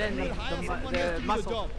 then, then the, the, the muscle.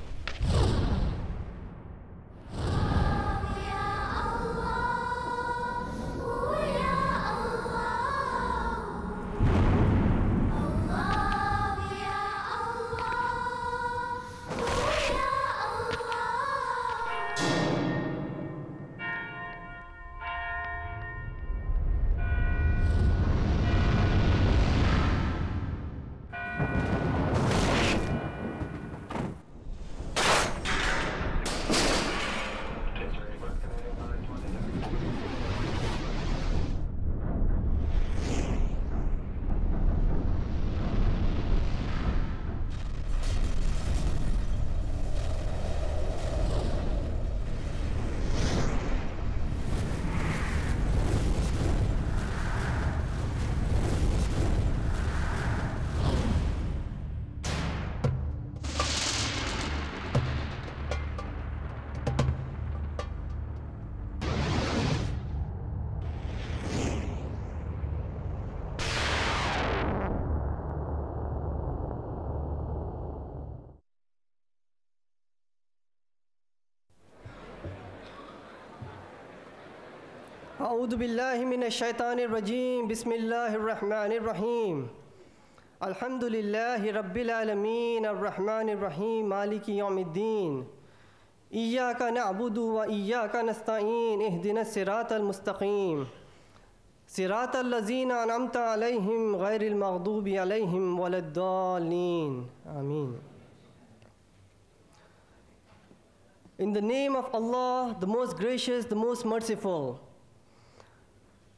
In the name of Allah, the most gracious, the most merciful.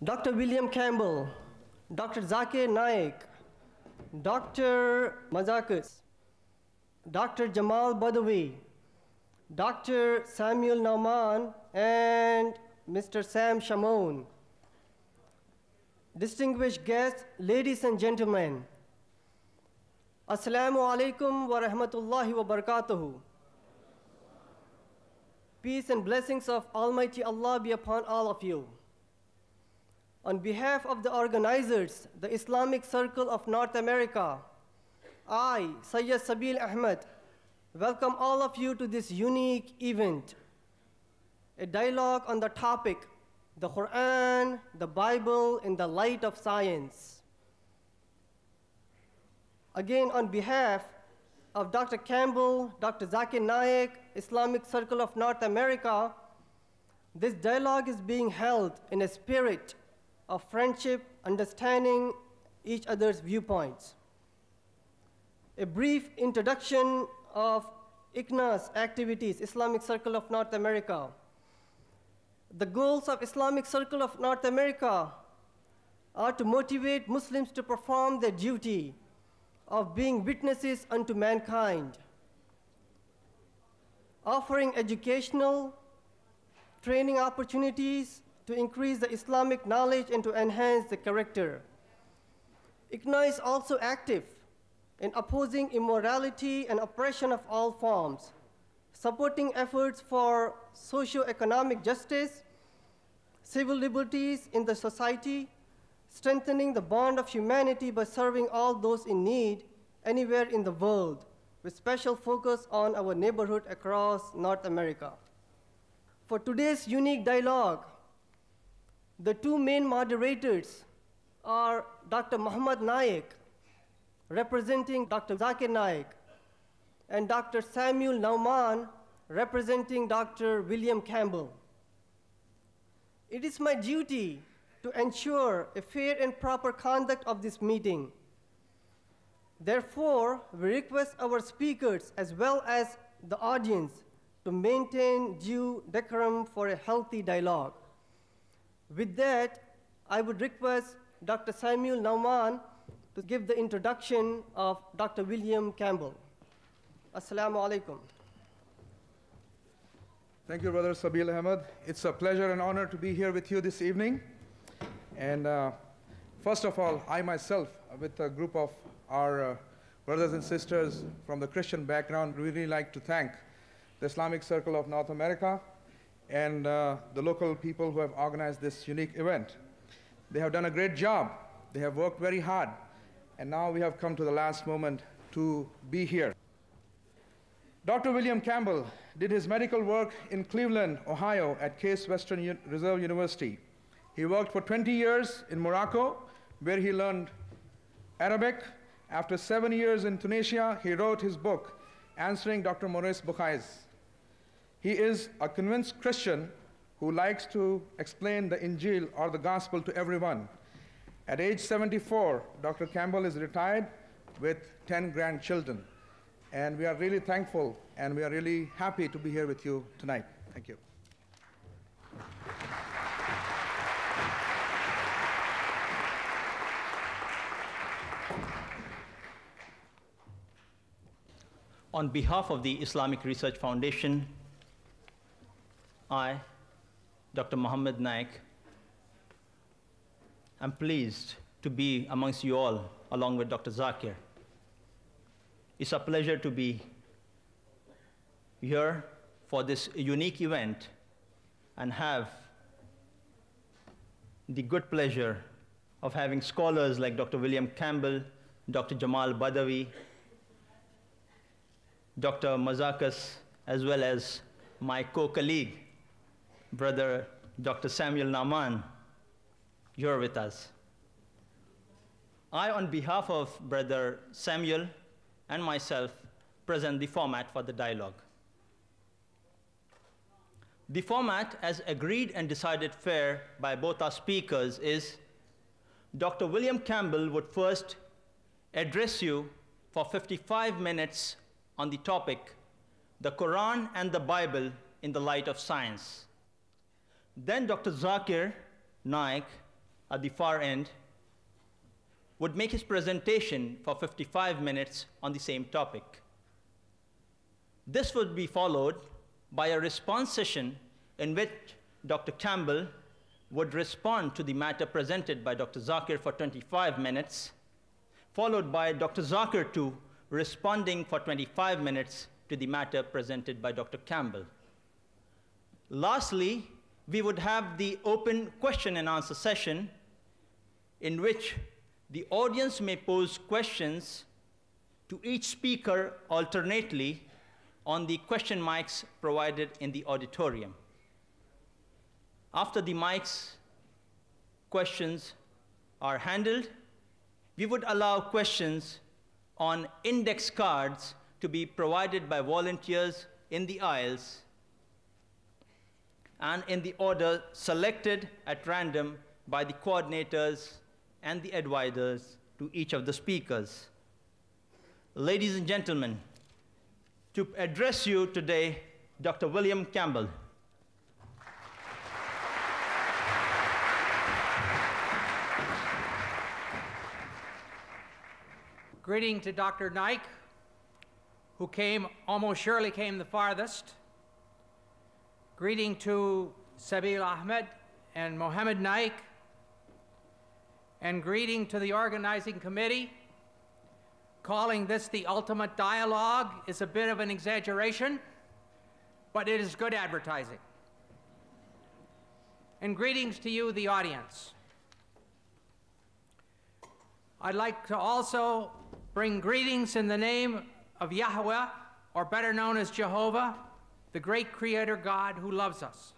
Dr. William Campbell, Dr. Zakir Naik, Dr. Mazakas, Dr. Jamal Badawi, Dr. Samuel Nauman, and Mr. Sam Shamoun. Distinguished guests, ladies and gentlemen, Assalamu alaikum wa rahmatullahi wa barakatuhu. Peace and blessings of Almighty Allah be upon all of you. On behalf of the organizers, the Islamic Circle of North America, I, Sayyid Sabil Ahmed, welcome all of you to this unique event, a dialogue on the topic, the Quran, the Bible in the light of science. Again, on behalf of Dr. Campbell, Dr. Zakir Naik, Islamic Circle of North America, this dialogue is being held in a spirit of friendship, understanding each other's viewpoints. A brief introduction of ICNA's activities, Islamic Circle of North America. The goals of Islamic Circle of North America are to motivate Muslims to perform their duty of being witnesses unto mankind, offering educational, training opportunities to increase the Islamic knowledge and to enhance the character. ICNA is also active in opposing immorality and oppression of all forms, supporting efforts for socio-economic justice, civil liberties in the society, strengthening the bond of humanity by serving all those in need anywhere in the world, with special focus on our neighborhood across North America. For today's unique dialogue, the two main moderators are Dr. Muhammad Naik, representing Dr. Zakir Naik, and Dr. Samuel Nauman, representing Dr. William Campbell. It is my duty to ensure a fair and proper conduct of this meeting. Therefore, we request our speakers as well as the audience to maintain due decorum for a healthy dialogue. With that, I would request Dr. Samuel Nauman to give the introduction of Dr. William Campbell. Assalamu alaikum. Thank you, Brother Sabil Ahmed. It's a pleasure and honor to be here with you this evening. And uh, first of all, I myself, with a group of our uh, brothers and sisters from the Christian background, really like to thank the Islamic Circle of North America and uh, the local people who have organized this unique event. They have done a great job. They have worked very hard and now we have come to the last moment to be here. Dr. William Campbell did his medical work in Cleveland, Ohio at Case Western U- Reserve University. He worked for 20 years in Morocco, where he learned Arabic. After seven years in Tunisia, he wrote his book, Answering Dr. Maurice Bucaille's. He is a convinced Christian who likes to explain the Injil or the gospel to everyone. At age 74, Dr. Campbell is retired with 10 grandchildren. And we are really thankful and we are really happy to be here with you tonight. Thank you. On behalf of the Islamic Research Foundation, I, Dr. Mohammed Naik, am pleased to be amongst you all along with Dr. Zakir. It's a pleasure to be here for this unique event and have the good pleasure of having scholars like Dr. William Campbell, Dr. Jamal Badawi, Dr. Mazakas, as well as my co-colleague, brother Dr. Samuel Naman, here with us. I, on behalf of brother Samuel and myself, present the format for the dialogue. The format, as agreed and decided fair by both our speakers, is Dr. William Campbell would first address you for 55 minutes on the topic The Quran and the Bible in the Light of Science. Then Dr. Zakir Naik, at the far end, would make his presentation for 55 minutes on the same topic. This would be followed by a response session in which Dr. Campbell would respond to the matter presented by Dr. Zakir for 25 minutes, followed by Dr. Zakir too responding for 25 minutes to the matter presented by Dr. Campbell. Lastly, we would have the open question and answer session in which the audience may pose questions to each speaker alternately on the question mics provided in the auditorium. After the mics questions are handled, we would allow questions on index cards to be provided by volunteers in the aisles and in the order selected at random by the coordinators and the advisors to each of the speakers. Ladies and gentlemen, to address you today, Dr. William Campbell. Greeting to Dr. Naik, who came, almost surely came the farthest. Greeting to Sabil Ahmed and Mohammed Naik. And greeting to the organizing committee. Calling this the ultimate dialogue is a bit of an exaggeration, but it is good advertising. And greetings to you, the audience. I'd like to also bring greetings in the name of Yahweh, or better known as Jehovah, the great creator God who loves us.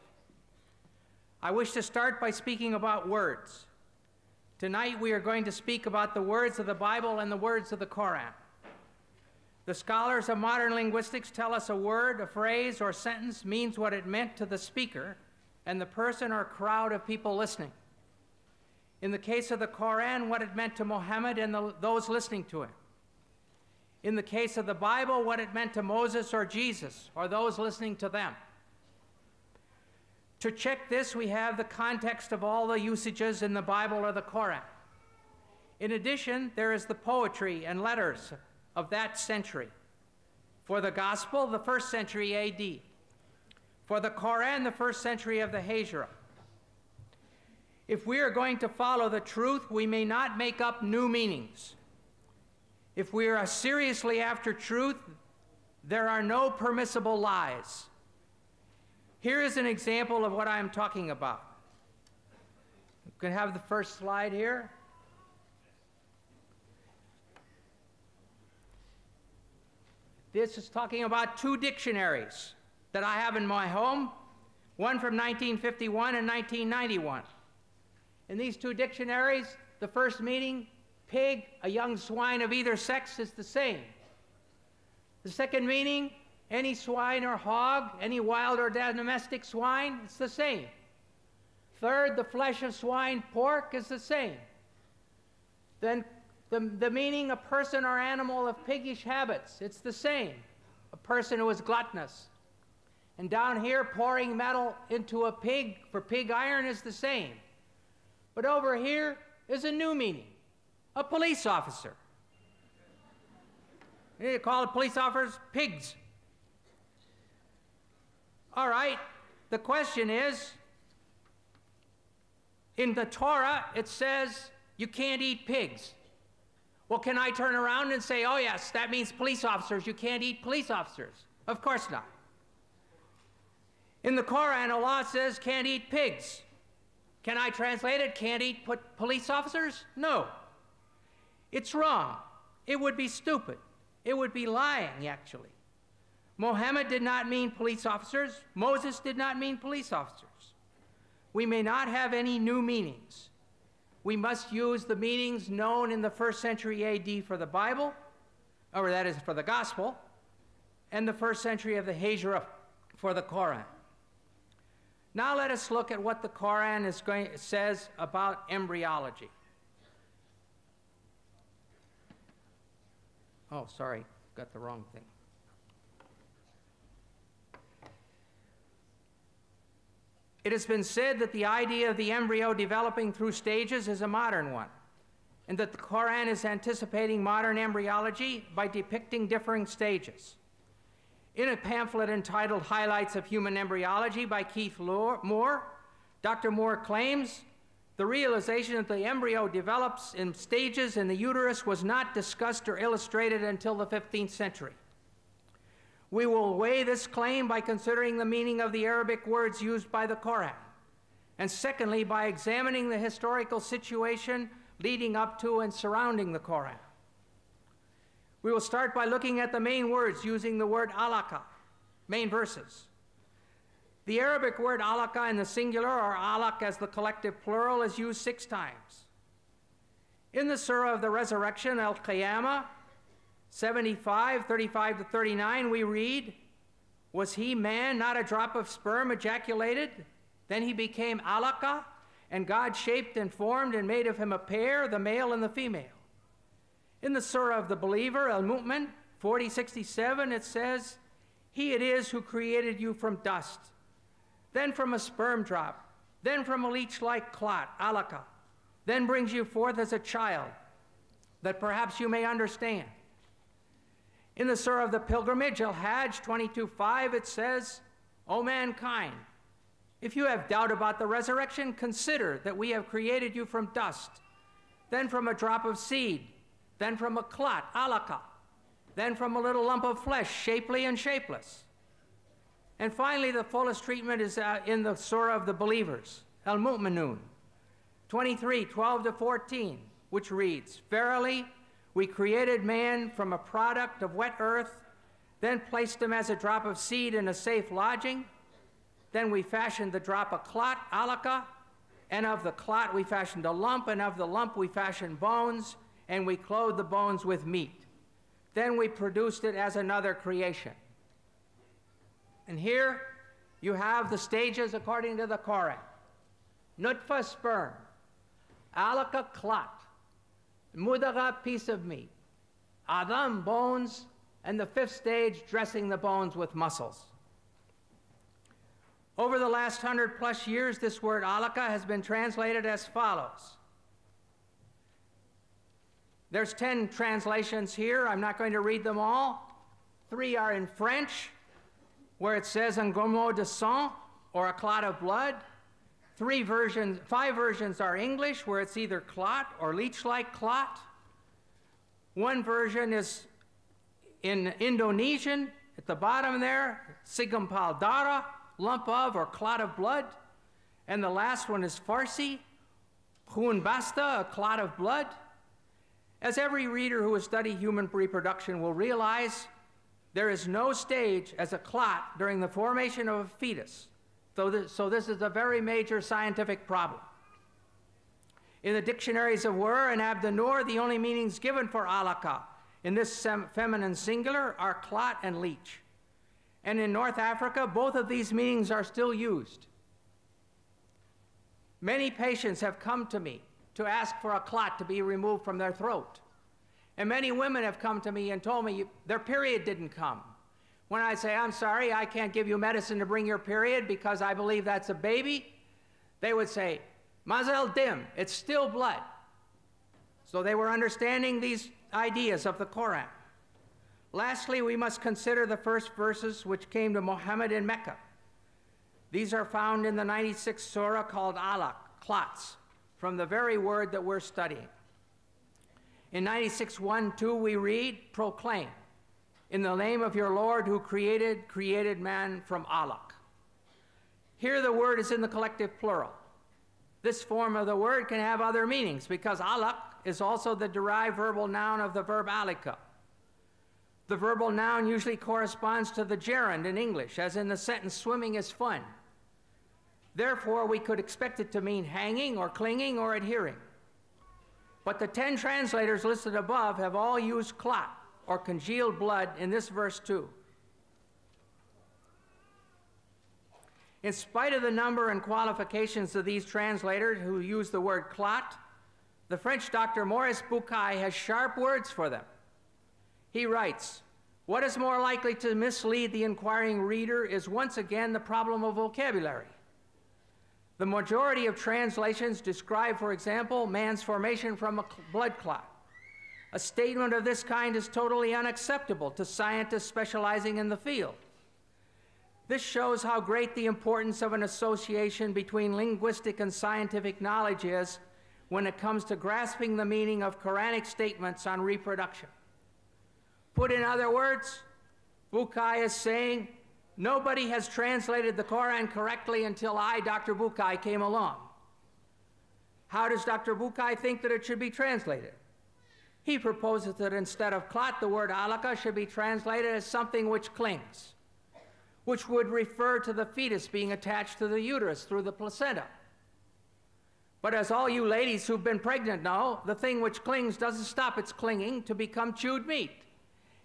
I wish to start by speaking about words. Tonight we are going to speak about the words of the Bible and the words of the Koran. The scholars of modern linguistics tell us a word, a phrase, or sentence means what it meant to the speaker and the person or crowd of people listening. In the case of the Koran, what it meant to Muhammad and the, those listening to him in the case of the Bible, what it meant to Moses or Jesus or those listening to them. To check this, we have the context of all the usages in the Bible or the Koran. In addition, there is the poetry and letters of that century. For the Gospel, the first century AD. For the Koran, the first century of the Hijra. If we are going to follow the truth, we may not make up new meanings. If we are seriously after truth, there are no permissible lies. Here is an example of what I'm talking about. You can have the first slide here. This is talking about two dictionaries that I have in my home, one from 1951 and 1991. In these two dictionaries, the first meaning pig, a young swine of either sex, is the same. The second meaning, any swine or hog, any wild or domestic swine, it's the same. Third, the flesh of swine, pork, is the same. Then the, the meaning, a person or animal of piggish habits, it's the same. A person who is gluttonous. And down here, pouring metal into a pig for pig iron is the same. But over here is a new meaning a police officer. You call the police officers pigs. All right, the question is in the Torah, it says you can't eat pigs. Well, can I turn around and say, oh, yes, that means police officers, you can't eat police officers? Of course not. In the Koran, Allah says can't eat pigs. Can I translate it? Can't eat put police officers? No. It's wrong. It would be stupid. It would be lying, actually. Mohammed did not mean police officers. Moses did not mean police officers. We may not have any new meanings. We must use the meanings known in the first century AD for the Bible, or that is for the Gospel, and the first century of the Hijra for the Koran. Now let us look at what the Koran going, says about embryology. Oh, sorry, got the wrong thing. It has been said that the idea of the embryo developing through stages is a modern one, and that the Koran is anticipating modern embryology by depicting differing stages. In a pamphlet entitled Highlights of Human Embryology by Keith Moore, Dr. Moore claims the realization that the embryo develops in stages in the uterus was not discussed or illustrated until the 15th century. We will weigh this claim by considering the meaning of the Arabic words used by the Koran, and secondly, by examining the historical situation leading up to and surrounding the Koran. We will start by looking at the main words using the word alaka, main verses. The Arabic word alaka in the singular or alak as the collective plural is used six times. In the Surah of the Resurrection, Al Qiyamah, 75, 35 to 39, we read, Was he man, not a drop of sperm ejaculated? Then he became alaka, and God shaped and formed and made of him a pair, the male and the female. In the Surah of the Believer, Al Mu'min, 4067, it says, He it is who created you from dust, then from a sperm drop, then from a leech like clot, alaka, then brings you forth as a child, that perhaps you may understand. In the Surah of the Pilgrimage, Al Hajj 22:5, it says, O mankind, if you have doubt about the resurrection, consider that we have created you from dust, then from a drop of seed, then from a clot, alaka, then from a little lump of flesh, shapely and shapeless. And finally, the fullest treatment is uh, in the Surah of the Believers, Al Mu'minun 23, 12 to 14, which reads, Verily, we created man from a product of wet earth, then placed him as a drop of seed in a safe lodging. Then we fashioned the drop a clot, alaka, and of the clot we fashioned a lump, and of the lump we fashioned bones, and we clothed the bones with meat. Then we produced it as another creation. And here you have the stages according to the Koran. Nutfa sperm, alaka clot, Mudaga, piece of meat. Adam, bones. And the fifth stage, dressing the bones with muscles. Over the last hundred plus years, this word alaka has been translated as follows. There's 10 translations here. I'm not going to read them all. Three are in French, where it says un gomo de sang, or a clot of blood. Three versions, five versions are English, where it's either clot or leech-like clot. One version is in Indonesian, at the bottom there, Segumpal Darah, lump of or clot of blood. And the last one is Farsi, Hun Basta, a clot of blood. As every reader who has studied human reproduction will realize, There is no stage as a clot during the formation of a fetus, so this, so this is a very major scientific problem. In the dictionaries of Ur and Abdunnoor, the only meanings given for alaka in this feminine singular are clot and leech. And in North Africa, both of these meanings are still used. Many patients have come to me to ask for a clot to be removed from their throat. And many women have come to me and told me their period didn't come. When I say, I'm sorry, I can't give you medicine to bring your period because I believe that's a baby, they would say, Mazel dim, it's still blood. So they were understanding these ideas of the Koran. Lastly, we must consider the first verses which came to Muhammad in Mecca. These are found in the 96th surah called Alaq, clots, from the very word that we're studying. In 96.1, 2, we read, proclaim, in the name of your Lord who created, created man from alaq. Here the word is in the collective plural. This form of the word can have other meanings because alaq is also the derived verbal noun of the verb alika. The verbal noun usually corresponds to the gerund in English, as in the sentence, swimming is fun. Therefore, we could expect it to mean hanging or clinging or adhering. But the 10 translators listed above have all used clot or congealed blood in this verse too. In spite of the number and qualifications of these translators who use the word clot, the French doctor Maurice Bucaille has sharp words for them. He writes, What is more likely to mislead the inquiring reader is once again the problem of vocabulary. The majority of translations describe, for example, man's formation from a blood clot. A statement of this kind is totally unacceptable to scientists specializing in the field. This shows how great the importance of an association between linguistic and scientific knowledge is when it comes to grasping the meaning of Quranic statements on reproduction. Put in other words, Bucaille is saying Nobody has translated the Quran correctly until I, Dr. Bucaille, came along. How does Dr. Bucaille think that it should be translated? He proposes that instead of clot, the word alaka should be translated as something which clings, which would refer to the fetus being attached to the uterus through the placenta. But as all you ladies who've been pregnant know, the thing which clings doesn't stop its clinging to become chewed meat.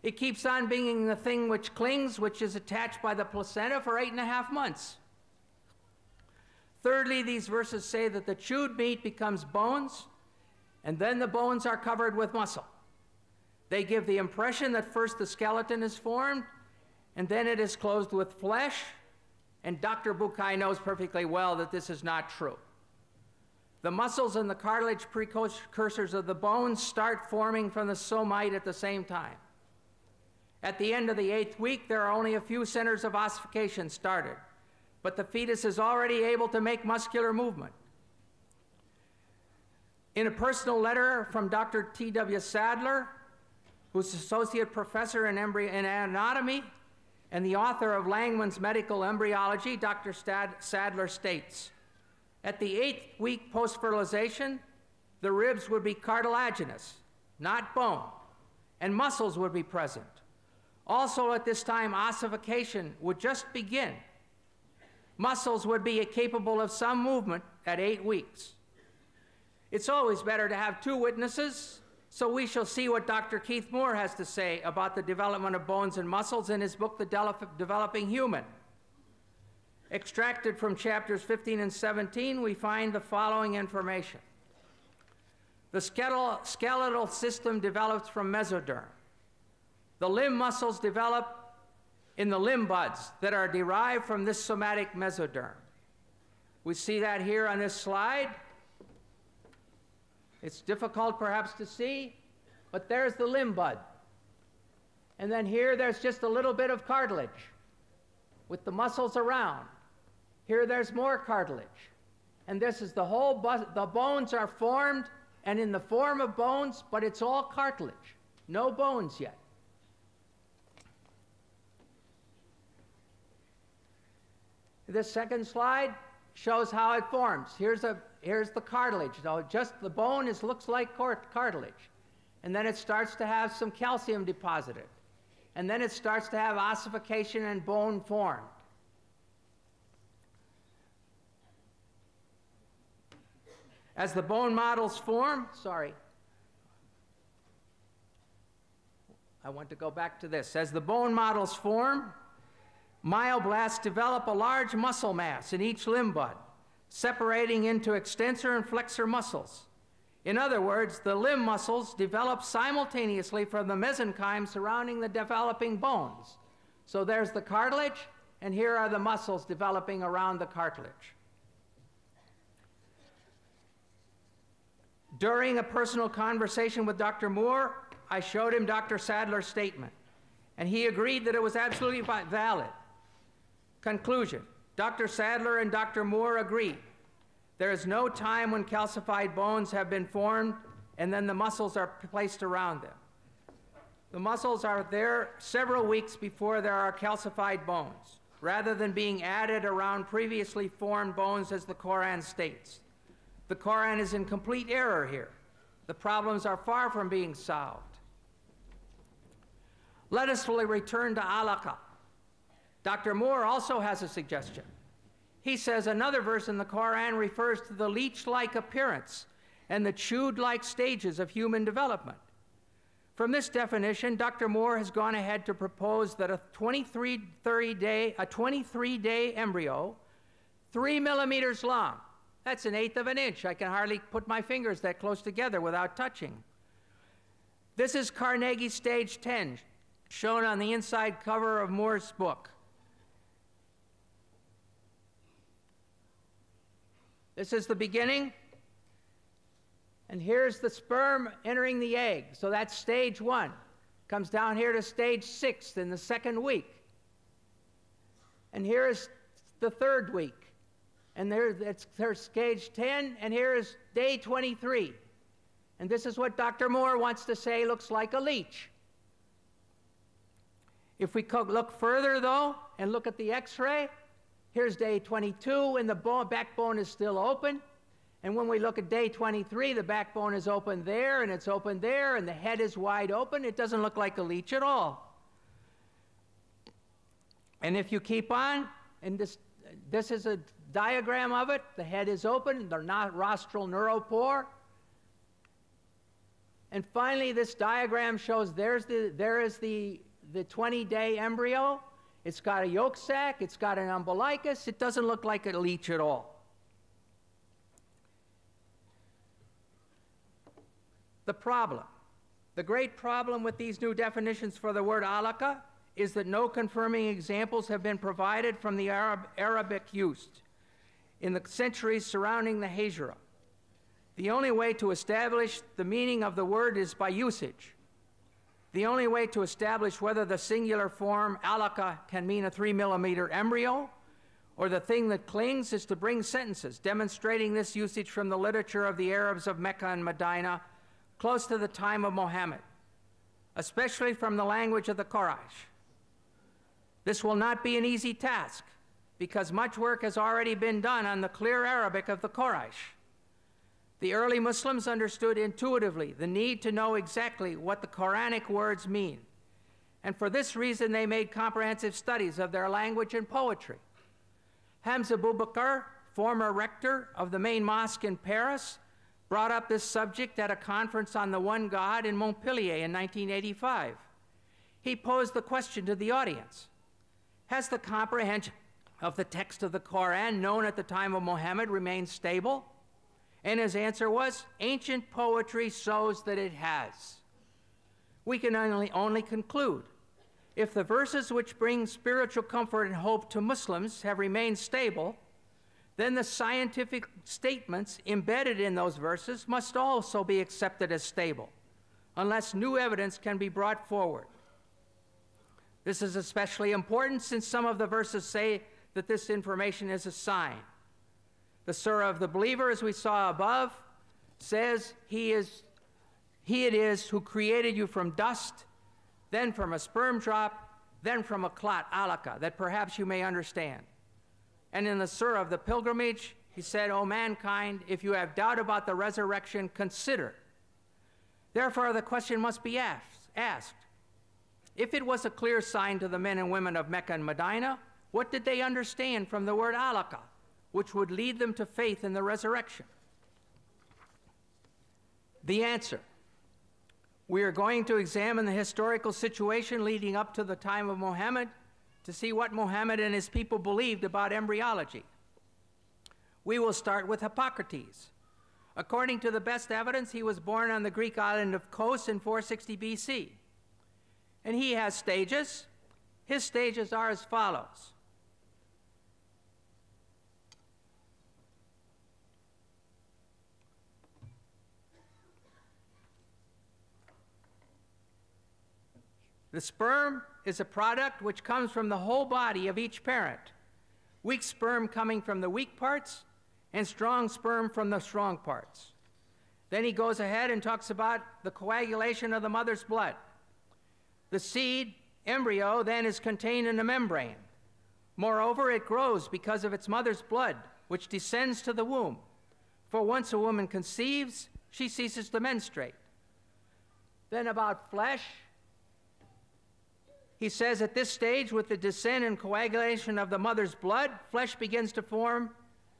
It keeps on being the thing which clings, which is attached by the placenta for eight and a half months. Thirdly, these verses say that the chewed meat becomes bones, and then the bones are covered with muscle. They give the impression that first the skeleton is formed, and then it is clothed with flesh, and Dr. Bucaille knows perfectly well that this is not true. The muscles and the cartilage precursors of the bones start forming from the somite at the same time. At the end of the eighth week, there are only a few centers of ossification started, but the fetus is already able to make muscular movement. In a personal letter from Dr. T.W. Sadler, who's associate professor in, in anatomy and the author of Langman's Medical Embryology, Dr. Stad- Sadler states At the eighth week post fertilization, the ribs would be cartilaginous, not bone, and muscles would be present. Also, at this time, ossification would just begin. Muscles would be capable of some movement at eight weeks. It's always better to have two witnesses, so we shall see what Dr. Keith Moore has to say about the development of bones and muscles in his book, The De Developing Human. Extracted from chapters 15 and 17, we find the following information. The skeletal, skeletal system develops from mesoderm. The limb muscles develop in the limb buds that are derived from this somatic mesoderm. We see that here on this slide. It's difficult perhaps to see, but there's the limb bud. And then here there's just a little bit of cartilage with the muscles around. Here there's more cartilage. And this is the whole, the bones are formed and in the form of bones, but it's all cartilage. No bones yet. This second slide shows how it forms. Here's, a, here's the cartilage. So just the bone is, looks like cartilage. And then it starts to have some calcium deposited. and then it starts to have ossification and bone form. As the bone models form, sorry, I want to go back to this. As the bone models form, myoblasts develop a large muscle mass in each limb bud, separating into extensor and flexor muscles. In other words, the limb muscles develop simultaneously from the mesenchyme surrounding the developing bones. So there's the cartilage, and here are the muscles developing around the cartilage. During a personal conversation with Dr. Moore, I showed him Dr. Sadler's statement, and he agreed that it was absolutely valid. Conclusion Dr. Sadler and Dr. Moore agree. There is no time when calcified bones have been formed and then the muscles are placed around them. The muscles are there several weeks before there are calcified bones, rather than being added around previously formed bones as the Koran states. The Koran is in complete error here. The problems are far from being solved. Let us return to alaka. Dr. Moore also has a suggestion. He says another verse in the Koran refers to the leech like appearance and the chewed like stages of human development. From this definition, Dr. Moore has gone ahead to propose that a 23, day, a 23 day embryo, three millimeters long, that's an eighth of an inch. I can hardly put my fingers that close together without touching. This is Carnegie Stage 10, shown on the inside cover of Moore's book. This is the beginning. And here's the sperm entering the egg. So that's stage one. Comes down here to stage six in the second week. And here is the third week and there's, there's stage 10, and here is day 23. And this is what Dr. Moore wants to say looks like a leech. If we look further, though, and look at the x ray, here's day 22, and the bone, backbone is still open. And when we look at day 23, the backbone is open there, and it's open there, and the head is wide open. It doesn't look like a leech at all. And if you keep on, and this, this is a diagram of it. The head is open, the rostral neuropore. And finally, this diagram shows there's the, there is the, the 20 day embryo. It's got a yolk sac, it's got an umbilicus. It doesn't look like a leech at all. The problem, the great problem with these new definitions for the word alaka is that no confirming examples have been provided from the Arab, Arabic used in the centuries surrounding the Hijra. The only way to establish the meaning of the word is by usage. The only way to establish whether the singular form alaka can mean a three millimeter embryo or the thing that clings is to bring sentences demonstrating this usage from the literature of the Arabs of Mecca and Medina close to the time of Mohammed, especially from the language of the Quraysh. This will not be an easy task because much work has already been done on the clear Arabic of the Quraysh. The early Muslims understood intuitively the need to know exactly what the Quranic words mean. And for this reason, they made comprehensive studies of their language and poetry. Hamza Boubakeur, former rector of the main mosque in Paris, brought up this subject at a conference on the one God in Montpellier in 1985. He posed the question to the audience Has the comprehension of the text of the Quran known at the time of Muhammad remained stable? And his answer was ancient poetry shows that it has. We can only, only conclude if the verses which bring spiritual comfort and hope to Muslims have remained stable, then the scientific statements embedded in those verses must also be accepted as stable, unless new evidence can be brought forward. This is especially important since some of the verses say that this information is a sign. The Surah of the believer, as we saw above, says he is he it is who created you from dust, then from a sperm drop, then from a clot, alaka, that perhaps you may understand. And in the Surah of the pilgrimage, he said, O mankind, if you have doubt about the resurrection, consider. Therefore, the question must be asked, asked If it was a clear sign to the men and women of Mecca and Medina, what did they understand from the word alaka, which would lead them to faith in the resurrection? The answer we are going to examine the historical situation leading up to the time of Muhammad to see what Muhammad and his people believed about embryology. We will start with Hippocrates. According to the best evidence, he was born on the Greek island of Kos in 460 BC. And he has stages. His stages are as follows The sperm is a product which comes from the whole body of each parent. Weak sperm coming from the weak parts, and strong sperm from the strong parts. Then he goes ahead and talks about the coagulation of the mother's blood. The seed, embryo, then is contained in a membrane. Moreover, it grows because of its mother's blood, which descends to the womb. For once a woman conceives, she ceases to menstruate. Then, about flesh, he says at this stage, with the descent and coagulation of the mother's blood, flesh begins to form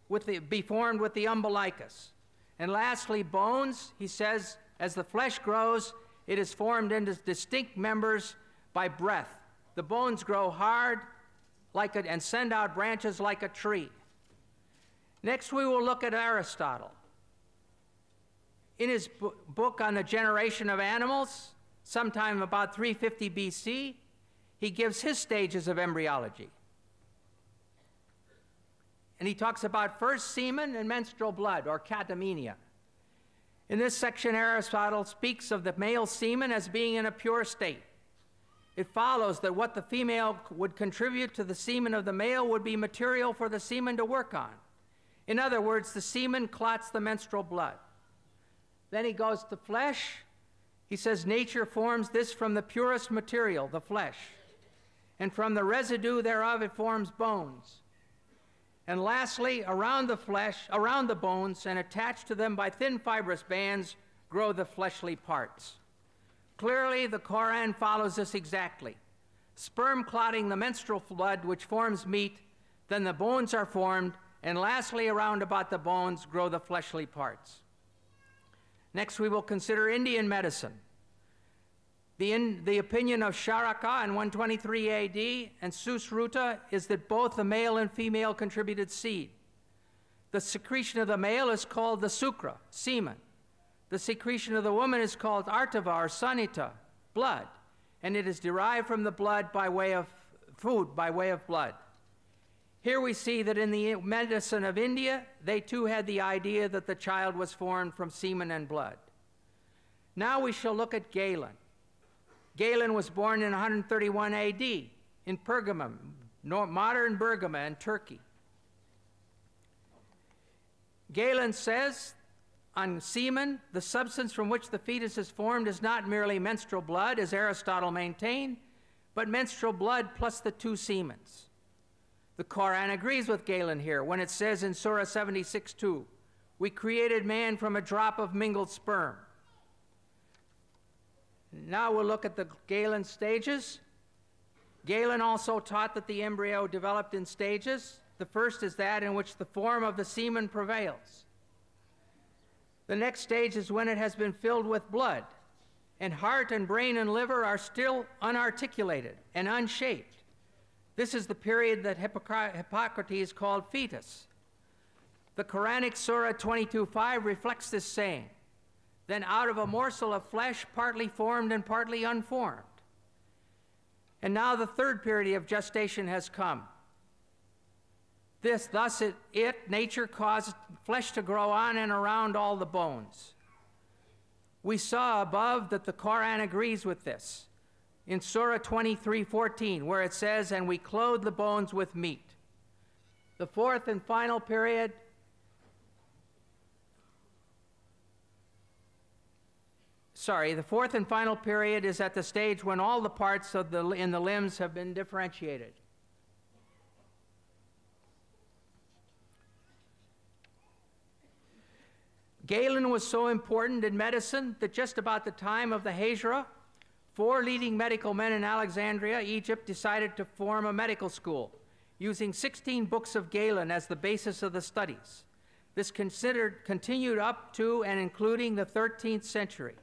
with the, be formed with the umbilicus. And lastly, bones, he says, as the flesh grows, it is formed into distinct members by breath. The bones grow hard like a, and send out branches like a tree. Next, we will look at Aristotle. In his book on the generation of animals, sometime about 350 BC, he gives his stages of embryology. And he talks about first semen and menstrual blood, or catamenia. In this section, Aristotle speaks of the male semen as being in a pure state. It follows that what the female would contribute to the semen of the male would be material for the semen to work on. In other words, the semen clots the menstrual blood. Then he goes to flesh. He says nature forms this from the purest material, the flesh and from the residue thereof it forms bones. And lastly, around the flesh, around the bones, and attached to them by thin fibrous bands, grow the fleshly parts. Clearly, the Koran follows this exactly. Sperm clotting the menstrual blood, which forms meat, then the bones are formed, and lastly, around about the bones grow the fleshly parts. Next, we will consider Indian medicine. The, in, the opinion of Charaka in 123 AD and Susruta is that both the male and female contributed seed. The secretion of the male is called the sukra, semen. The secretion of the woman is called artava or sanita, blood, and it is derived from the blood by way of food, by way of blood. Here we see that in the medicine of India, they too had the idea that the child was formed from semen and blood. Now we shall look at Galen. Galen was born in 131 AD in Pergamum, modern Bergama in Turkey. Galen says on semen, the substance from which the fetus is formed is not merely menstrual blood, as Aristotle maintained, but menstrual blood plus the two semens. The Quran agrees with Galen here when it says in Surah 76 2, We created man from a drop of mingled sperm. Now we'll look at the Galen stages. Galen also taught that the embryo developed in stages. The first is that in which the form of the semen prevails. The next stage is when it has been filled with blood, and heart and brain and liver are still unarticulated and unshaped. This is the period that Hippocrates called fetus. The Quranic Surah 22:5 reflects this saying then out of a morsel of flesh, partly formed and partly unformed. And now the third period of gestation has come. This, thus, it, it, nature caused flesh to grow on and around all the bones. We saw above that the Quran agrees with this in Surah 23:14, where it says, "And we clothe the bones with meat." The fourth and final period sorry, the fourth and final period is at the stage when all the parts of the, in the limbs have been differentiated. Galen was so important in medicine that just about the time of the Hijra, four leading medical men in Alexandria, Egypt, decided to form a medical school using 16 books of Galen as the basis of the studies. This considered, continued up to and including the 13th century.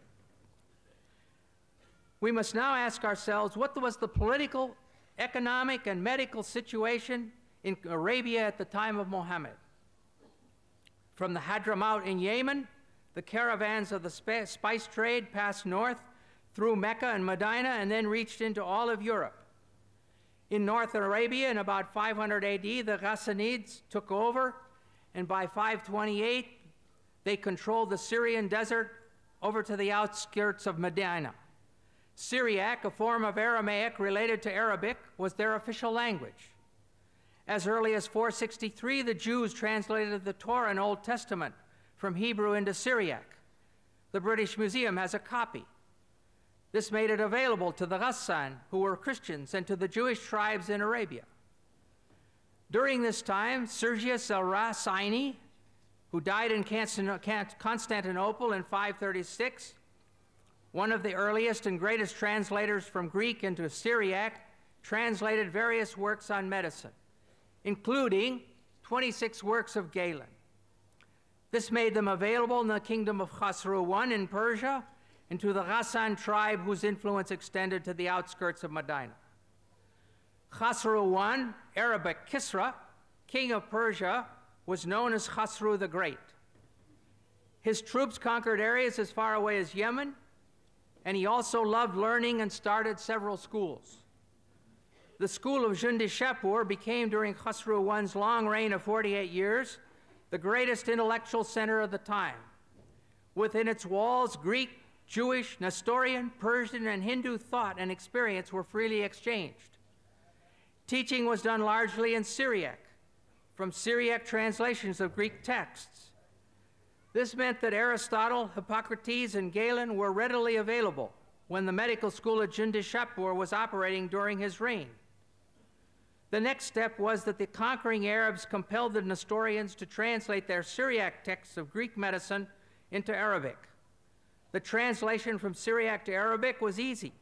We must now ask ourselves what was the political, economic, and medical situation in Arabia at the time of Mohammed? From the Hadramaut in Yemen, the caravans of the spice trade passed north through Mecca and Medina and then reached into all of Europe. In North Arabia, in about 500 AD, the Ghassanids took over, and by 528, they controlled the Syrian desert over to the outskirts of Medina. Syriac, a form of Aramaic related to Arabic, was their official language. As early as 463, the Jews translated the Torah and Old Testament from Hebrew into Syriac. The British Museum has a copy. This made it available to the Ghassan, who were Christians, and to the Jewish tribes in Arabia. During this time, Sergius al-Rasini, who died in Constantinople in 536, one of the earliest and greatest translators from Greek into Syriac, translated various works on medicine, including 26 works of Galen. This made them available in the kingdom of Khosrow I in Persia and to the Ghassan tribe whose influence extended to the outskirts of Medina. Khosrow I, Arabic Kisra, king of Persia, was known as Khosrow the Great. His troops conquered areas as far away as Yemen, and he also loved learning and started several schools. The school of Jundishapur became, during Khosrow I's long reign of 48 years, the greatest intellectual center of the time. Within its walls, Greek, Jewish, Nestorian, Persian, and Hindu thought and experience were freely exchanged. Teaching was done largely in Syriac, from Syriac translations of Greek texts. This meant that Aristotle, Hippocrates, and Galen were readily available when the medical school at Jundishapur was operating during his reign. The next step was that the conquering Arabs compelled the Nestorians to translate their Syriac texts of Greek medicine into Arabic. The translation from Syriac to Arabic was easy,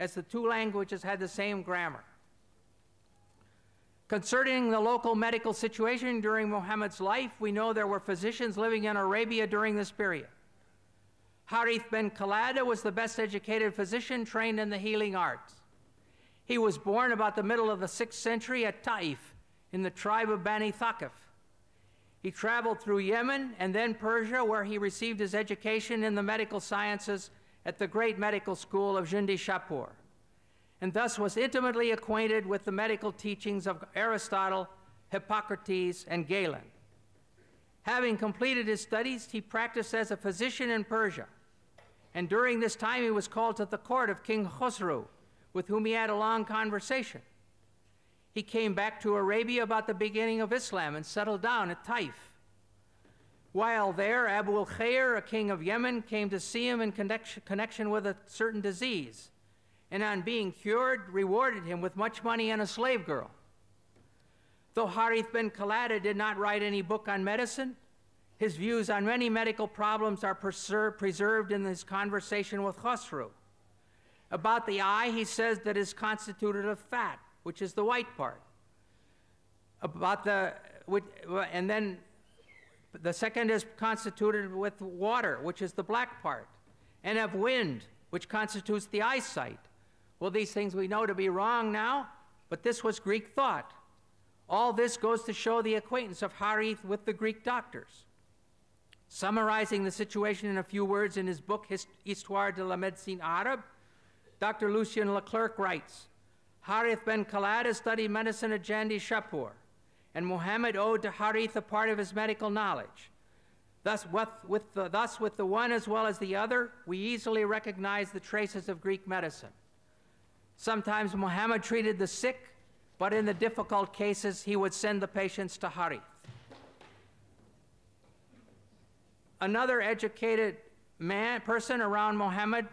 as the two languages had the same grammar. Concerning the local medical situation during Muhammad's life, we know there were physicians living in Arabia during this period. Harith bin Khalada was the best educated physician trained in the healing arts. He was born about the middle of the 6th century at Taif in the tribe of Bani Thaqif. He traveled through Yemen and then Persia, where he received his education in the medical sciences at the great medical school of Jundishapur, and thus was intimately acquainted with the medical teachings of Aristotle, Hippocrates, and Galen. Having completed his studies, he practiced as a physician in Persia, and during this time he was called to the court of King Khosrow, with whom he had a long conversation. He came back to Arabia about the beginning of Islam and settled down at Taif. While there, Abu al Khair, a king of Yemen, came to see him in connection, connection with a certain disease, and on being cured, rewarded him with much money and a slave girl. Though Harith bin Khalada did not write any book on medicine, his views on many medical problems are preserved in his conversation with Khosrow. About the eye, he says that is constituted of fat, which is the white part. About the, and then the second is constituted with water, which is the black part, and of wind, which constitutes the eyesight. Well, these things we know to be wrong now, but this was Greek thought. All this goes to show the acquaintance of Harith with the Greek doctors. Summarizing the situation in a few words in his book, Histoire de la Médecine Arabe, Dr. Lucien Leclerc writes Harith ben Khalada studied medicine at Jundishapur, and Muhammad owed to Harith a part of his medical knowledge. Thus with, with the, thus, with the one as well as the other, we easily recognize the traces of Greek medicine. Sometimes Muhammad treated the sick, but in the difficult cases, he would send the patients to Harith. Another educated man, person around Muhammad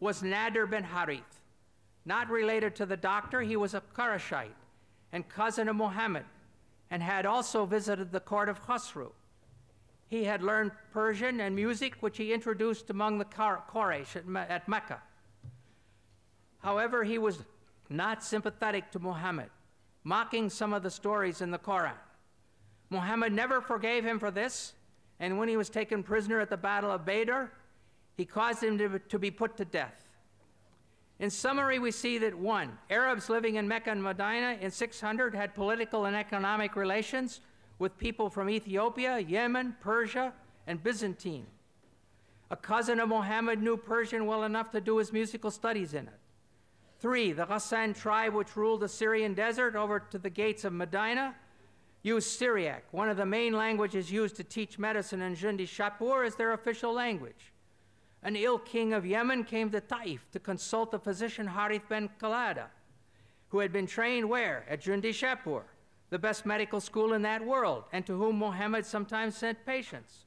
was Nadir bin Harith. Not related to the doctor, he was a Qurayshite and cousin of Muhammad, and had also visited the court of Khosrow. He had learned Persian and music, which he introduced among the Quraysh at Mecca. However, he was not sympathetic to Muhammad, mocking some of the stories in the Koran. Muhammad never forgave him for this, and when he was taken prisoner at the Battle of Badr, he caused him to, to be put to death. In summary, we see that one, Arabs living in Mecca and Medina in 600 had political and economic relations with people from Ethiopia, Yemen, Persia, and Byzantine. A cousin of Muhammad knew Persian well enough to do his musical studies in it. Three, the Ghassan tribe, which ruled the Syrian desert over to the gates of Medina, used Syriac, one of the main languages used to teach medicine in Jundi Shapur, as their official language. An ill king of Yemen came to Taif to consult the physician Harith ben Kalada, who had been trained where? At Jundi Shapur, the best medical school in that world, and to whom Muhammad sometimes sent patients.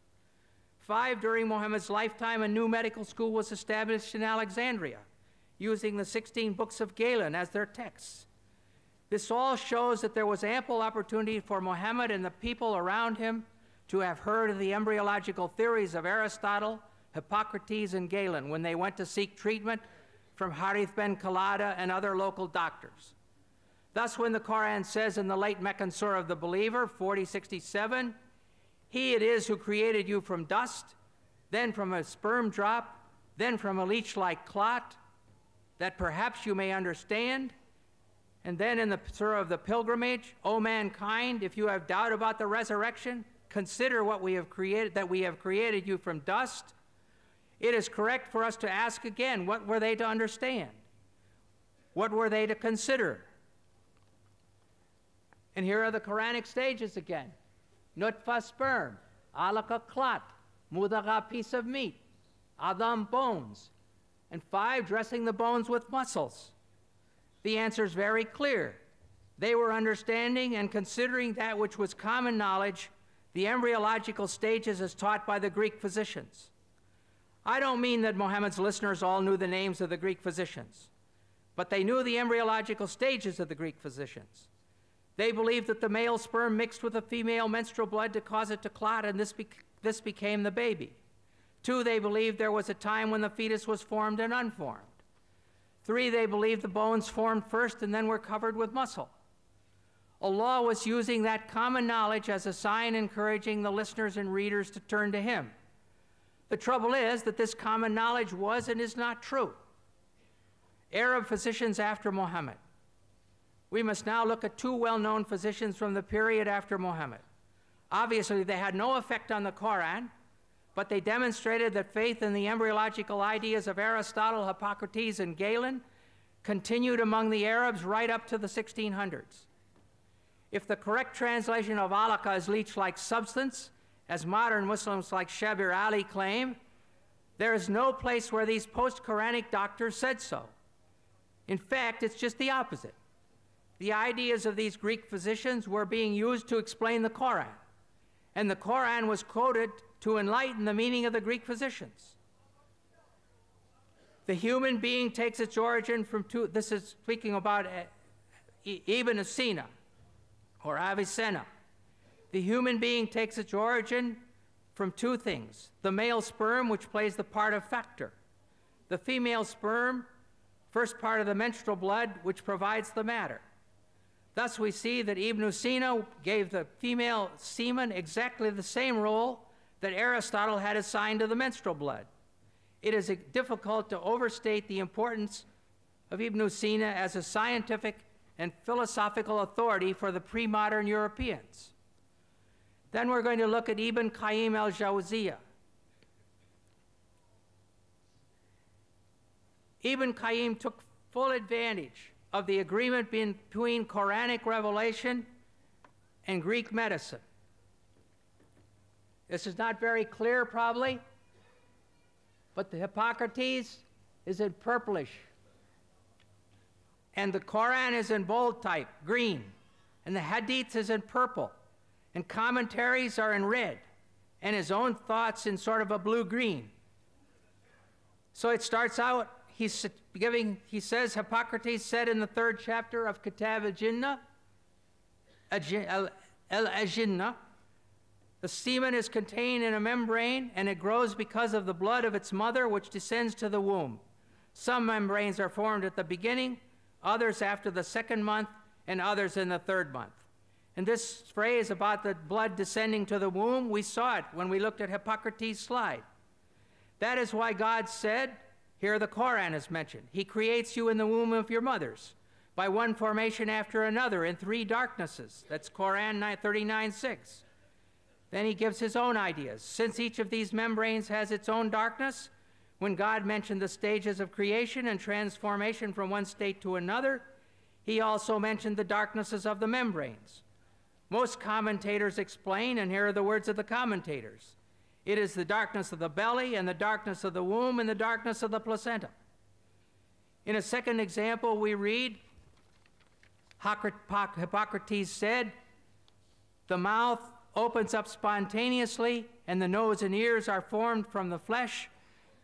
Five, during Muhammad's lifetime, a new medical school was established in Alexandria, using the 16 books of Galen as their texts. This all shows that there was ample opportunity for Muhammad and the people around him to have heard of the embryological theories of Aristotle, Hippocrates, and Galen when they went to seek treatment from Harith ben Kalada and other local doctors. Thus, when the Quran says in the late Meccan Surah of the Believer, 4067, He it is who created you from dust, then from a sperm drop, then from a leech like clot, that perhaps you may understand. And then in the Surah of the Pilgrimage, O mankind, if you have doubt about the resurrection, consider what we have created, that we have created you from dust. It is correct for us to ask again what were they to understand? What were they to consider? And here are the Quranic stages again Nutfa sperm, alaka clot, mudaga piece of meat, adam bones, and five dressing the bones with muscles. The answer is very clear. They were understanding and considering that which was common knowledge, the embryological stages as taught by the Greek physicians. I don't mean that Mohammed's listeners all knew the names of the Greek physicians, but they knew the embryological stages of the Greek physicians. They believed that the male sperm mixed with the female menstrual blood to cause it to clot, and this, be- this became the baby. Two, they believed there was a time when the fetus was formed and unformed. Three, they believed the bones formed first and then were covered with muscle. Allah was using that common knowledge as a sign encouraging the listeners and readers to turn to Him. The trouble is that this common knowledge was and is not true. Arab physicians after Muhammad. We must now look at two well known physicians from the period after Muhammad. Obviously, they had no effect on the Koran, but they demonstrated that faith in the embryological ideas of Aristotle, Hippocrates, and Galen continued among the Arabs right up to the 1600s. If the correct translation of alaka is leech like substance, as modern Muslims like Shabir Ali claim, there is no place where these post Quranic doctors said so. In fact, it's just the opposite. The ideas of these Greek physicians were being used to explain the Koran, and the Koran was quoted to enlighten the meaning of the Greek physicians. The human being takes its origin from two, this is speaking about uh, Ibn Sina or Avicenna. The human being takes its origin from two things the male sperm, which plays the part of factor, the female sperm, first part of the menstrual blood, which provides the matter. Thus, we see that Ibn Sina gave the female semen exactly the same role that Aristotle had assigned to the menstrual blood. It is difficult to overstate the importance of Ibn Sina as a scientific and philosophical authority for the pre modern Europeans. Then we're going to look at Ibn Qayyim al Jawziyah. Ibn Qayyim took full advantage of the agreement between Quranic revelation and Greek medicine. This is not very clear, probably, but the Hippocrates is in purplish, and the Quran is in bold type, green, and the Hadith is in purple, and commentaries are in red, and his own thoughts in sort of a blue green. So it starts out, he's giving, he says, Hippocrates said in the third chapter of Kitab al Jinnah, al Ajinnah, the semen is contained in a membrane and it grows because of the blood of its mother, which descends to the womb. Some membranes are formed at the beginning, others after the second month, and others in the third month. And this phrase about the blood descending to the womb, we saw it when we looked at Hippocrates' slide. That is why God said, here the Quran is mentioned, He creates you in the womb of your mothers by one formation after another in three darknesses. That's Quran 39 6. Then he gives his own ideas. Since each of these membranes has its own darkness, when God mentioned the stages of creation and transformation from one state to another, he also mentioned the darknesses of the membranes. Most commentators explain, and here are the words of the commentators it is the darkness of the belly, and the darkness of the womb, and the darkness of the placenta. In a second example, we read Hippocrates said, The mouth opens up spontaneously, and the nose and ears are formed from the flesh.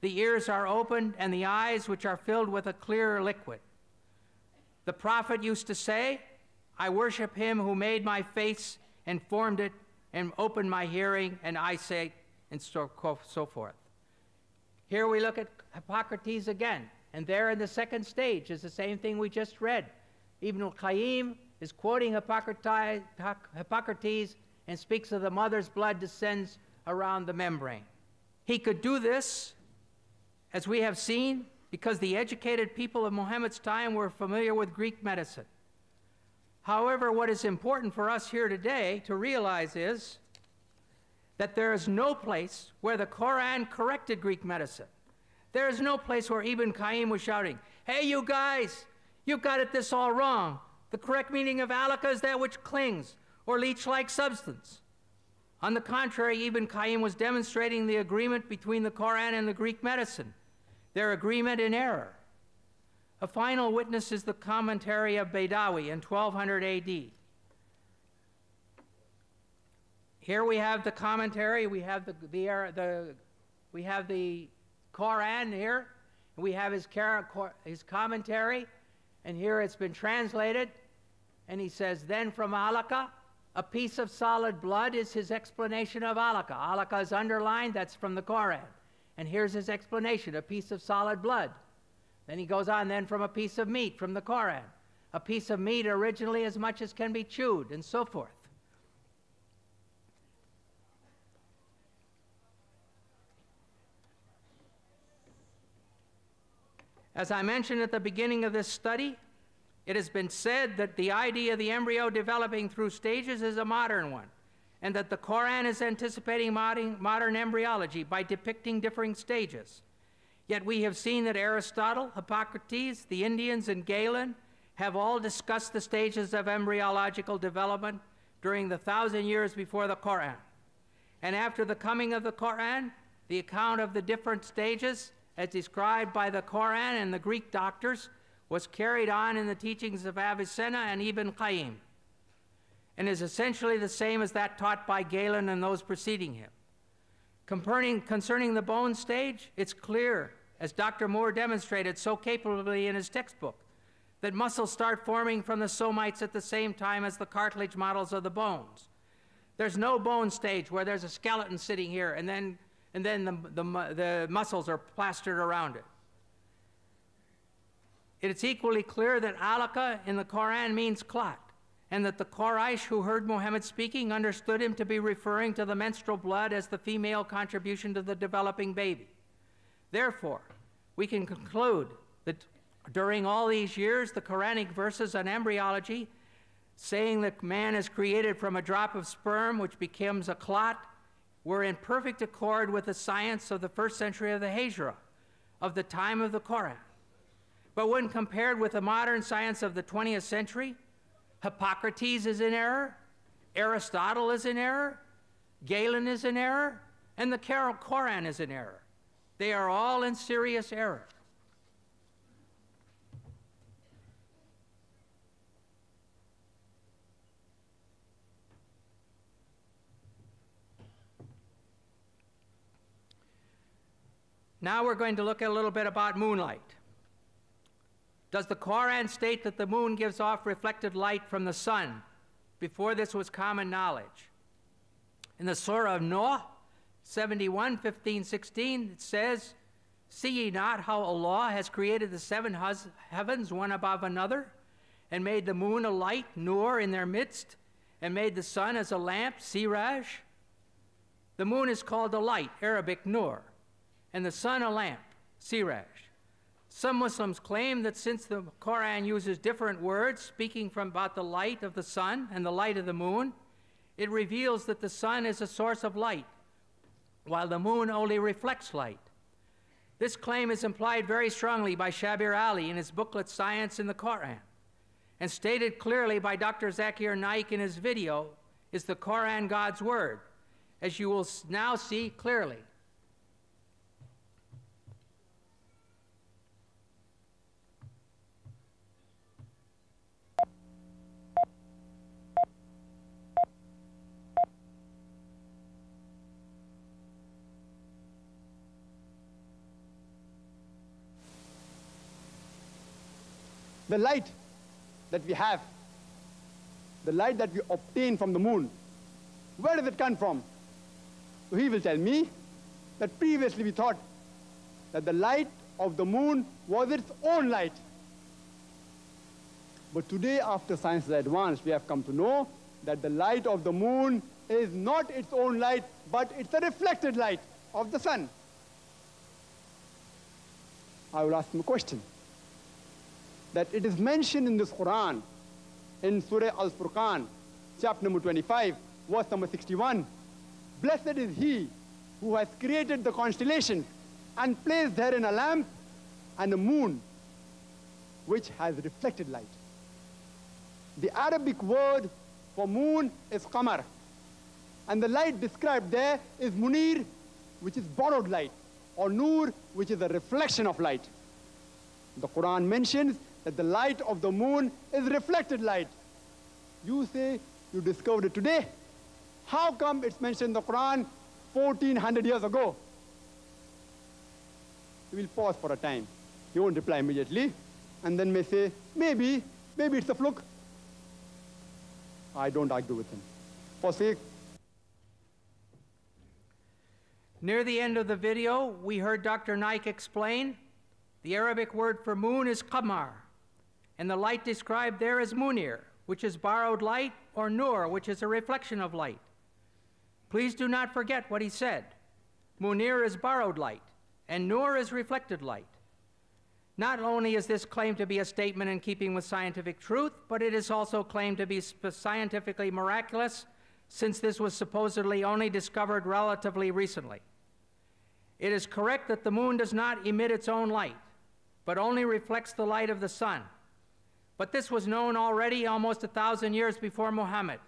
The ears are opened, and the eyes, which are filled with a clear liquid. The prophet used to say, I worship him who made my face and formed it and opened my hearing and eyesight and so, forth. Here we look at Hippocrates again, and there in the second stage is the same thing we just read. Ibn al-Qayyim is quoting Hippocrates and speaks of the mother's blood descends around the membrane. He could do this, as we have seen, because the educated people of Muhammad's time were familiar with Greek medicine. However, what is important for us here today to realize is that there is no place where the Quran corrected Greek medicine. There is no place where Ibn Qayyim was shouting, Hey, you guys, you've got it this all wrong. The correct meaning of alaka is that which clings or leech like substance. On the contrary, Ibn Qayyim was demonstrating the agreement between the Quran and the Greek medicine, their agreement in error. A final witness is the commentary of Baydawi in 1200 AD. Here we have the commentary, we have the, the, uh, the, we have the Quran here, we have his, his commentary, and here it's been translated. And he says, Then from alaka, a piece of solid blood is his explanation of alaka. Alaka is underlined, that's from the Quran. And here's his explanation a piece of solid blood. Then he goes on, then from a piece of meat from the Quran. A piece of meat originally as much as can be chewed, and so forth. As I mentioned at the beginning of this study, it has been said that the idea of the embryo developing through stages is a modern one, and that the Quran is anticipating modern, modern embryology by depicting differing stages. Yet we have seen that Aristotle, Hippocrates, the Indians, and Galen have all discussed the stages of embryological development during the thousand years before the Quran. And after the coming of the Quran, the account of the different stages as described by the Quran and the Greek doctors, was carried on in the teachings of Avicenna and Ibn Qayyim, and is essentially the same as that taught by Galen and those preceding him. Concerning, concerning the bone stage, it's clear, as Dr. Moore demonstrated so capably in his textbook, that muscles start forming from the somites at the same time as the cartilage models of the bones. There's no bone stage where there's a skeleton sitting here and then and then the, the, the muscles are plastered around it. It's equally clear that alaka in the Quran means clot, and that the Quraysh who heard Muhammad speaking understood him to be referring to the menstrual blood as the female contribution to the developing baby. Therefore, we can conclude that during all these years, the Quranic verses on embryology, saying that man is created from a drop of sperm which becomes a clot, were in perfect accord with the science of the first century of the Hijra, of the time of the Quran. But when compared with the modern science of the 20th century, Hippocrates is in error, Aristotle is in error, Galen is in error, and the Koran is in error. They are all in serious error. Now we're going to look at a little bit about moonlight. Does the Quran state that the moon gives off reflected light from the sun? Before this was common knowledge. In the Surah of Noah, 71, 15, 16, it says, See ye not how Allah has created the seven heavens one above another, and made the moon a light, Nur, in their midst, and made the sun as a lamp, Siraj? The moon is called a light, Arabic Nur, and the sun a lamp, Siraj. Some Muslims claim that since the Quran uses different words speaking from about the light of the sun and the light of the moon, it reveals that the sun is a source of light, while the moon only reflects light. This claim is implied very strongly by Shabir Ali in his booklet Science in the Quran, and stated clearly by Dr. Zakir Naik in his video Is the Quran God's Word? as you will now see clearly. The light that we have, the light that we obtain from the moon, where does it come from? So he will tell me that previously we thought that the light of the moon was its own light. But today, after science has advanced, we have come to know that the light of the moon is not its own light, but it's a reflected light of the sun. I will ask him a question. That it is mentioned in this Quran, in Surah Al-Furqan, chapter number 25, verse number 61, Blessed is he who has created the constellation and placed therein a lamp and a moon which has reflected light. The Arabic word for moon is qamar. And the light described there is munir, which is borrowed light, or nur, which is a reflection of light. The Quran mentions that the light of the moon is reflected light. You say you discovered it today. How come it's mentioned in the Quran 1400 years ago? He will pause for a time. He won't reply immediately. And then may say, maybe, maybe it's a fluke. I don't argue with him. For sake. Near the end of the video, we heard Dr. Naik explain the Arabic word for moon is qamar, and the light described there is munir, which is borrowed light, or nur, which is a reflection of light. Please do not forget what he said. Munir is borrowed light, and Nur is reflected light. Not only is this claimed to be a statement in keeping with scientific truth, but it is also claimed to be scientifically miraculous since this was supposedly only discovered relatively recently. It is correct that the moon does not emit its own light, but only reflects the light of the sun. But this was known already almost a thousand years before Muhammad.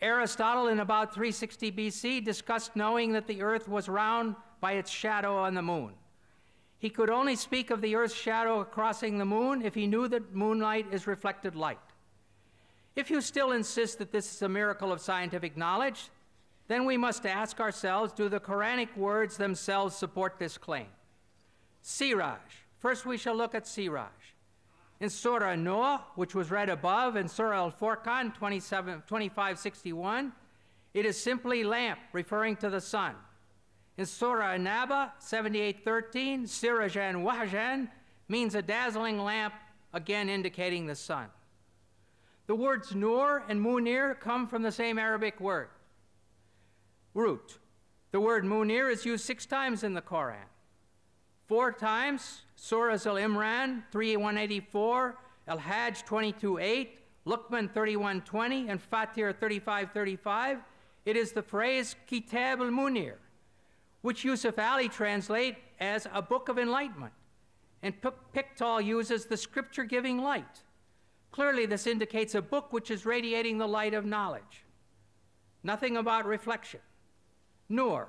Aristotle, in about 360 BC, discussed knowing that the earth was round by its shadow on the moon. He could only speak of the earth's shadow crossing the moon if he knew that moonlight is reflected light. If you still insist that this is a miracle of scientific knowledge, then we must ask ourselves do the Quranic words themselves support this claim? Siraj. First, we shall look at Siraj. In Surah Noah, which was read above, in Surah Al Furqan 2561, it is simply lamp, referring to the sun. In Surah An-Naba 7813, Sirajan Wahjan means a dazzling lamp, again indicating the sun. The words Nur and Munir come from the same Arabic word, root. The word Munir is used six times in the Quran. Four times Surah Al Imran 3184, Al Hajj 228, Luqman 3120, and Fatir 3535, it is the phrase Kitab al Munir, which Yusuf Ali translate as a book of enlightenment. And Pickthall uses the scripture giving light. Clearly, this indicates a book which is radiating the light of knowledge. Nothing about reflection. Nur.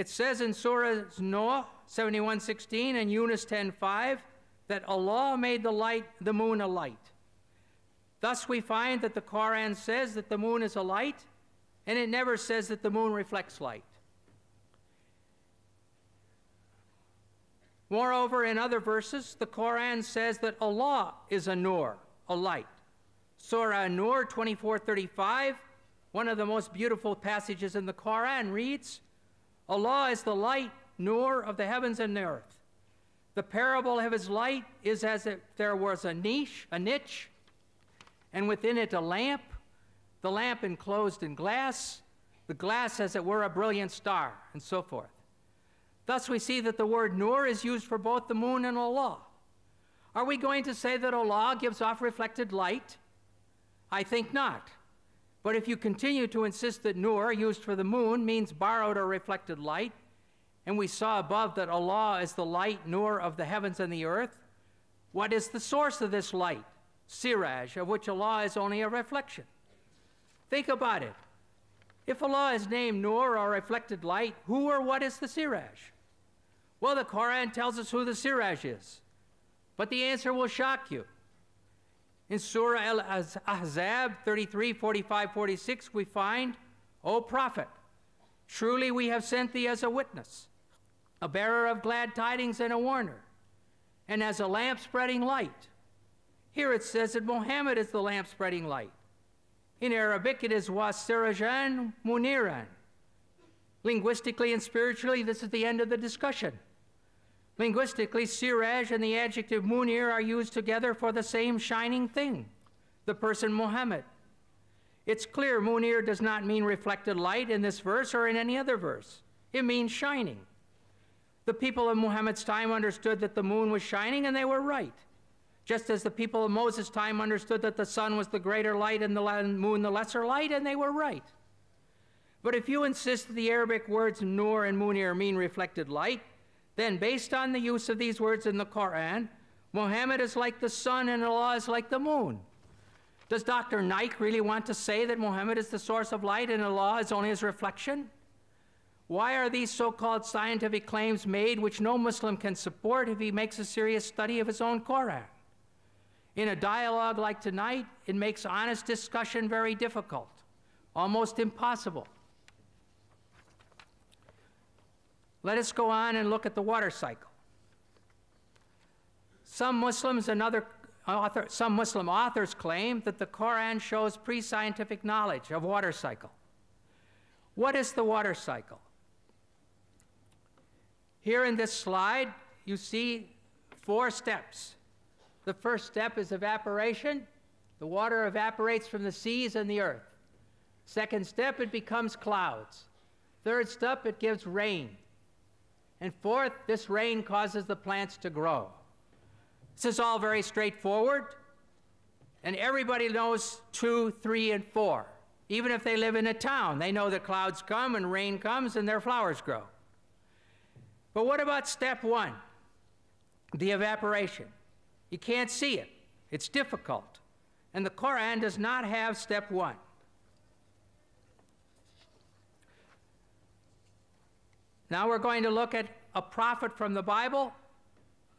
It says in Surah Noah 71:16 and Yunus 10:5 that Allah made the light, the moon a light. Thus we find that the Quran says that the moon is a light, and it never says that the moon reflects light. Moreover, in other verses, the Quran says that Allah is a nur, a light. Surah Nur 24:35, one of the most beautiful passages in the Quran reads, Allah is the light Nur of the heavens and the earth. The parable of his light is as if there was a niche, a niche, and within it a lamp, the lamp enclosed in glass, the glass as it were a brilliant star, and so forth. Thus, we see that the word Nur is used for both the moon and Allah. Are we going to say that Allah gives off reflected light? I think not. But if you continue to insist that Nur, used for the moon, means borrowed or reflected light, and we saw above that Allah is the light, Nur of the heavens and the earth, what is the source of this light? Siraj, of which Allah is only a reflection. Think about it. If Allah is named Nur or reflected light, who or what is the Siraj? Well, the Quran tells us who the Siraj is. But the answer will shock you. In Surah Al Ahzab 33, 45, 46, we find, O Prophet, truly we have sent thee as a witness, a bearer of glad tidings and a warner, and as a lamp spreading light. Here it says that Muhammad is the lamp spreading light. In Arabic, it is wasirajan muniran. Linguistically and spiritually, this is the end of the discussion. Linguistically, siraj and the adjective munir are used together for the same shining thing, the person Muhammad. It's clear munir does not mean reflected light in this verse or in any other verse. It means shining. The people of Muhammad's time understood that the moon was shining, and they were right. Just as the people of Moses' time understood that the sun was the greater light and the moon the lesser light, and they were right. But if you insist that the Arabic words nur and munir mean reflected light, then, based on the use of these words in the Quran, Muhammad is like the sun and Allah is like the moon. Does Dr. Naik really want to say that Muhammad is the source of light and Allah is only his reflection? Why are these so called scientific claims made which no Muslim can support if he makes a serious study of his own Quran? In a dialogue like tonight, it makes honest discussion very difficult, almost impossible. Let us go on and look at the water cycle. Some Muslims and other author, some Muslim authors claim that the Quran shows pre-scientific knowledge of water cycle. What is the water cycle? Here in this slide, you see four steps. The first step is evaporation. The water evaporates from the seas and the earth. Second step, it becomes clouds. Third step, it gives rain. And fourth, this rain causes the plants to grow. This is all very straightforward, and everybody knows two, three, and four. Even if they live in a town, they know that clouds come and rain comes and their flowers grow. But what about step one? The evaporation. You can't see it, it's difficult. And the Quran does not have step one. Now we're going to look at a prophet from the Bible,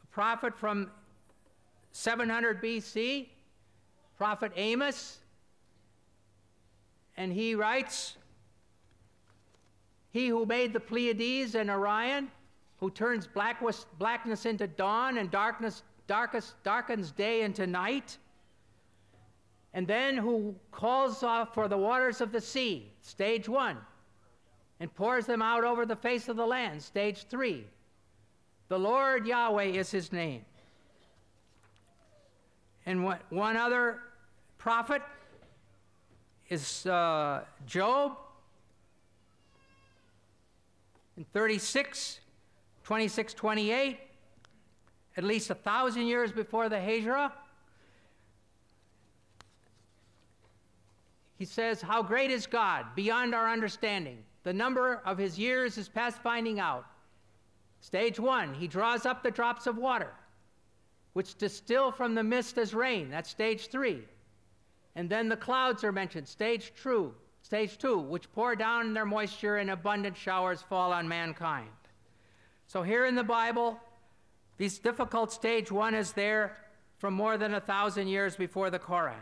a prophet from 700 BC, prophet Amos, and he writes, He who made the Pleiades and Orion, who turns blackness into dawn and darkness darkest, darkens day into night, and then who calls off for the waters of the sea, stage one, and pours them out over the face of the land. Stage three. The Lord Yahweh is his name. And one other prophet is uh, Job in 36, 26, 28, at least a thousand years before the Hijrah. He says, How great is God beyond our understanding? The number of his years is past finding out. Stage one, he draws up the drops of water, which distill from the mist as rain. That's stage three. And then the clouds are mentioned. Stage two, stage two, which pour down their moisture and abundant showers fall on mankind. So here in the Bible, this difficult stage one is there from more than a thousand years before the Quran.